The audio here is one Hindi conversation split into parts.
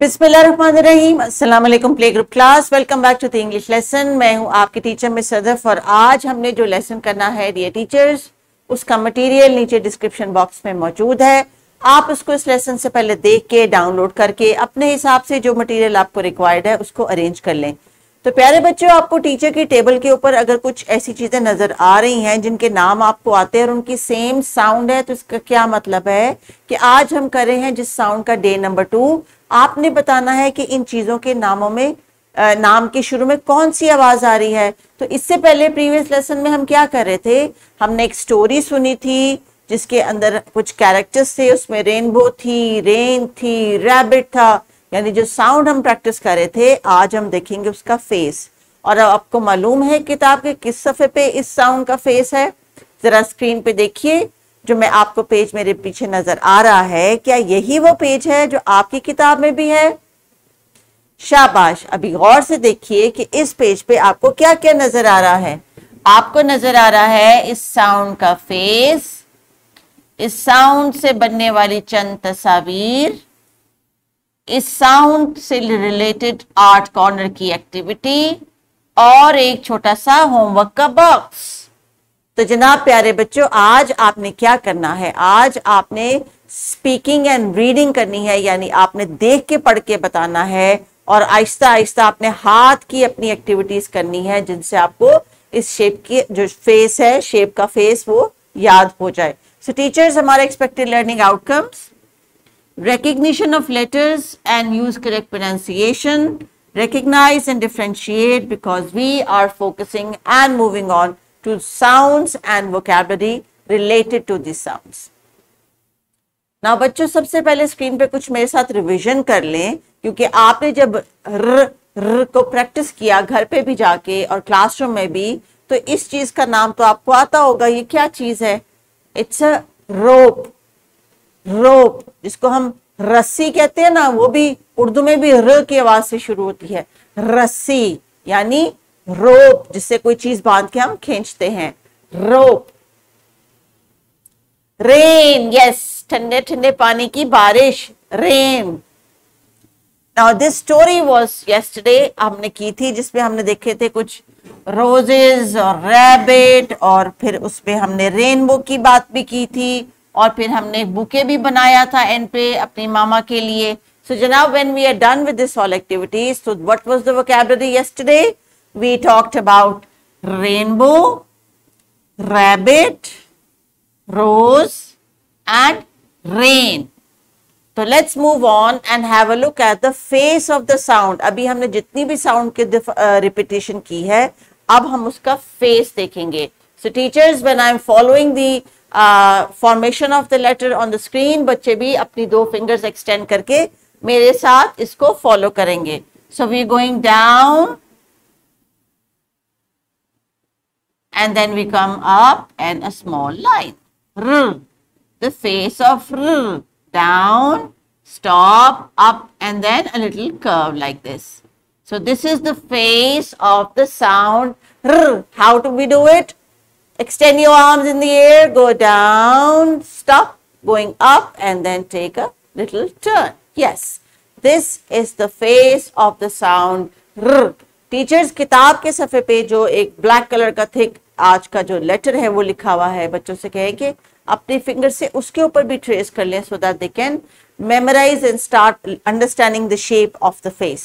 बिस्मिल्लाहिर्रहमानिर्रहीम। अस्सलाम वालेकुम play group class. Welcome back to the English lesson. मैं हूँ आपकी टीचर मिस सदफ और आज हमने जो लेसन करना है डियर टीचर्स उसका मटेरियल नीचे डिस्क्रिप्शन बॉक्स में मौजूद है। आप उसको इस लेसन से पहले देख के डाउनलोड करके, अपने हिसाब से जो मटेरियल आपको रिक्वायर्ड है, उसको अरेंज कर लें। तो प्यारे बच्चों, आपको टीचर की टेबल के ऊपर अगर कुछ ऐसी चीज़ें नज़र आ रही हैं, जिनके नाम आपको आते हैं और उनकी सेम साउंड है तो इसका क्या मतलब है कि आज हम कर रहे हैं, जिस साउंड का डे नंबर टू आपने बताना है कि इन चीज़ों के नामों में नाम के शुरू में कौन सी आवाज़ आ रही है? तो इससे पहले प्रीवियस लेसन में हम क्या कर रहे थे? हमने एक स्टोरी सुनी थी, जिसके अंदर कुछ कैरेक्टर्स थे, उसमें रेनबो थी, रेन थी, रैबिट था, यानी जो साउंड हम प्रैक्टिस कर रहे थे, आज हम देखेंगे उसका फेस। और आपको मालूम है किताब के किस सफ़े पे इस साउंड का फेस है? जरा स्क्रीन पे देखिए। जो मैं आपको पेज मेरे पीछे नज़र आ रहा है, क्या यही वो पेज है जो आपकी किताब में भी है? शाबाश, अभी गौर से देखिए कि इस पेज पे आपको क्या क्या नज़र आ रहा है। आपको नज़र आ रहा है इस साउंड का फेस इस साउंड से बनने वाली चंद तस्वीर, इस साउंड से रिलेटेड आर्ट कॉर्नर की एक्टिविटी और एक छोटा सा होमवर्क का बॉक्स तो जनाब प्यारे बच्चों आज आपने क्या करना है? आज आपने स्पीकिंग एंड रीडिंग करनी है यानी आपने देख के पढ़ के बताना है और आहिस्ता आहिस्ता आपने हाथ की अपनी एक्टिविटीज़ करनी है जिनसे आपको इस शेप की जो फेस है शेप का फेस वो याद हो जाए। सो टीचर्स हमारे expected learning outcomes recognition of letters and use correct pronunciation, recognize and differentiate because we are focusing and moving on to sounds and vocabulary related to these sounds. Now बच्चों सबसे पहले स्क्रीन पे कुछ मेरे साथ रिवीजन कर लें क्योंकि आपने जब र, र को प्रैक्टिस किया घर पे भी जाके और क्लासरूम में भी तो इस चीज़ का नाम तो आपको आता होगा ये क्या चीज़ है? इट्स अ रोप रोप जिसको हम रस्सी कहते हैं ना वो भी उर्दू में भी र की आवाज़ से शुरू होती है। रस्सी यानी रोप, जिससे कोई चीज़ बाँध के हम खींचते हैं। रोप। रेन यस ठंडे ठंडे पानी की बारिश। Rain. Now this story was yesterday हमने की थी, जिसमें हमने देखे थे कुछ रोजेज और रैबिट और फिर उसमें हमने रेनबो की बात भी की थी, और फिर हमने बुके भी बनाया था एंड पे अपनी मामा के लिए। सो जनाब when we are done with this all activities so what was the vocabulary yesterday? We talked about rainbow, rabbit, rose, and rain. तो let's move on and have a look at the face of the sound अभी हमने जितनी भी साउंड की रिपीटेशन की है, अब हम उसका फेस देखेंगे. So teachers when I am following the formation of the letter on the screen बच्चे भी अपनी दो फिंगर्स एक्सटेंड करके मेरे साथ इसको फॉलो करेंगे. So we going down and then we come up and a small line. R, the face of R, down, stop, up, and then a little curve like this. So this is the face of the sound R. How do we do it? Extend your arms in the air, go down, stop, going up and then take a little turn. Yes, this is the face of the sound r. Teachers किताब के सफ़े पे जो एक ब्लैक कलर का थिक आज का जो लेटर है वो लिखा हुआ है, बच्चों से कहें कि अपने फिंगर से उसके ऊपर भी ट्रेस कर लें so that they can memorize and start understanding the shape of the face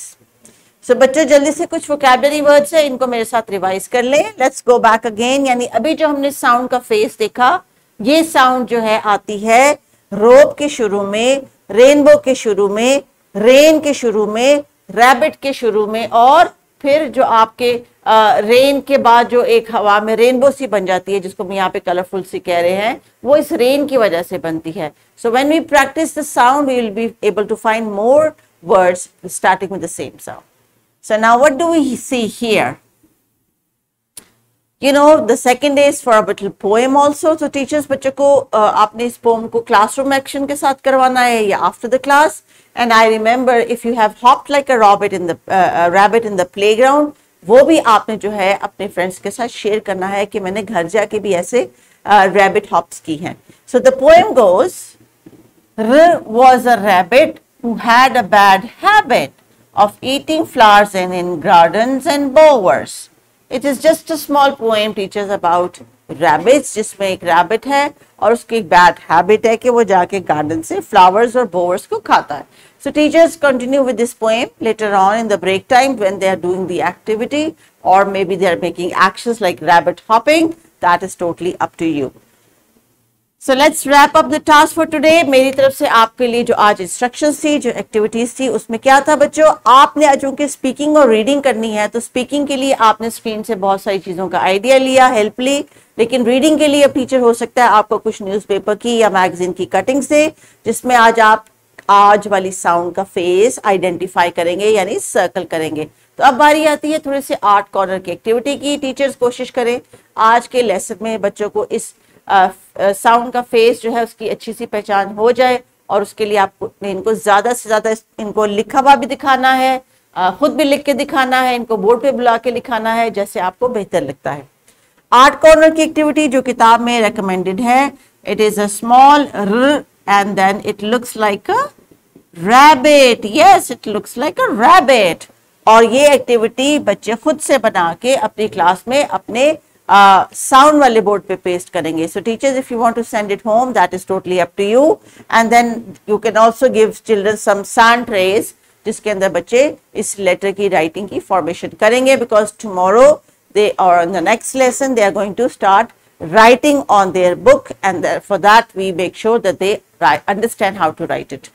so बच्चों, जल्दी से कुछ वोकेबलरी वर्ड्स है, इनको मेरे साथ रिवाइज कर लें। लेट्स गो बैक अगेन यानी अभी जो हमने साउंड का फेस देखा, ये साउंड जो है, आती है रोप के शुरू में रेनबो के शुरू में रेन के शुरू में रैबिट के शुरू में और फिर जो आपके आ, रेन के बाद जो एक हवा में रेनबो सी बन जाती है जिसको हम यहाँ पे कलरफुल सी कह रहे हैं वो इस रेन की वजह से बनती है so when we practice the sound we will be able to find more words starting with the same sound so now what do we see here? You know, the second day is for a little poem also. So teachers बच्चों को uh, आपने इस poem को classroom action के साथ करवाना है या after the class. And I remember if you have hopped like a rabbit in the uh, a rabbit in the playground, वो भी आपने जो है अपने फ्रेंड्स के साथ शेयर करना है कि मैंने घर जाके भी ऐसे रैबिट हॉप्स की हैं so the poem goes R was a rabbit who had a bad habit of eating flowers and in gardens and bowers. It is just a small poem teaches about rabbits जिसमें एक rabbit है और उसकी एक bad habit है कि वो जाके garden से flowers और bowers को खाता है. So teachers continue with this poem later on in the break time when they are doing the activity or maybe they are making actions like rabbit hopping. That is totally up to you. so let's wrap up the task for today मेरी तरफ़ से आपके लिए जो आज इंस्ट्रक्शंस थी, जो एक्टिविटीज़ थी, उसमें क्या था बच्चों? आपने आज चूँकि स्पीकिंग और रीडिंग करनी है तो स्पीकिंग के लिए आपने स्क्रीन से बहुत सारी चीज़ों का आइडिया लिया हेल्प ली, लेकिन रीडिंग के लिए टीचर हो सकता है आपको कुछ न्यूज़पेपर की या मैगजीन की कटिंग से जिसमें आज आप, आज वाली साउंड का फेस आइडेंटिफाई करेंगे, यानी सर्कल करेंगे। तो अब बारी आती है थोड़े से आर्ट कॉर्नर की एक्टिविटी की। टीचर्स कोशिश करें, आज के लेसन में बच्चों को इस साउंड का फेस जो है उसकी अच्छी सी पहचान हो जाए और उसके लिए आपको इनको ज़्यादा से ज़्यादा इनको लिखा हुआ भी दिखाना है खुद भी लिख के दिखाना है, इनको बोर्ड पे बुला के लिखाना है, जैसे आपको बेहतर लगता है। आर्ट कॉर्नर की एक्टिविटी जो किताब में रिकमेंडेड है it is a small and then it looks like a rabbit yes it looks like a rabbit और ये एक्टिविटी बच्चे खुद से बना के अपनी क्लास में अपने साउंड वाले बोर्ड पे पेस्ट करेंगे. So teachers if you want to send it home that is totally up to you and then you can also give children some sand trays जिसके अंदर बच्चे इस लेटर की राइटिंग की फॉर्मेशन करेंगे बिकॉज़ टुमारो दे और in the next lesson they are going to start writing on their book, and for that we make sure that they understand how to write it.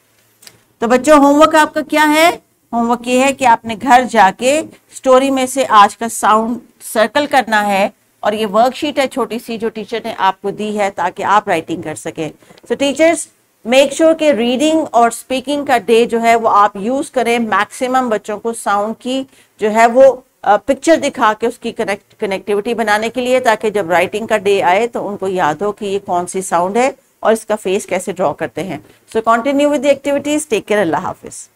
तो बच्चों होमवर्क आपका क्या है? होमवर्क ये है कि आपने घर जाके स्टोरी में से आज का साउंड सर्कल करना है और ये वर्कशीट है छोटी सी जो टीचर ने आपको दी है ताकि आप राइटिंग कर सकें। सो टीचर्स मेक श्योर कि रीडिंग और स्पीकिंग का डे जो है वो आप यूज़ करें। मैक्सिमम बच्चों को साउंड की जो है वो पिक्चर दिखा के उसकी कनेक्ट कनेक्टिविटी बनाने के लिए ताकि जब राइटिंग का डे आए तो उनको याद हो कि ये कौन सी साउंड है और इसका फेस कैसे ड्रॉ करते हैं। So continue with the activities take care अल्लाह हाफिज़।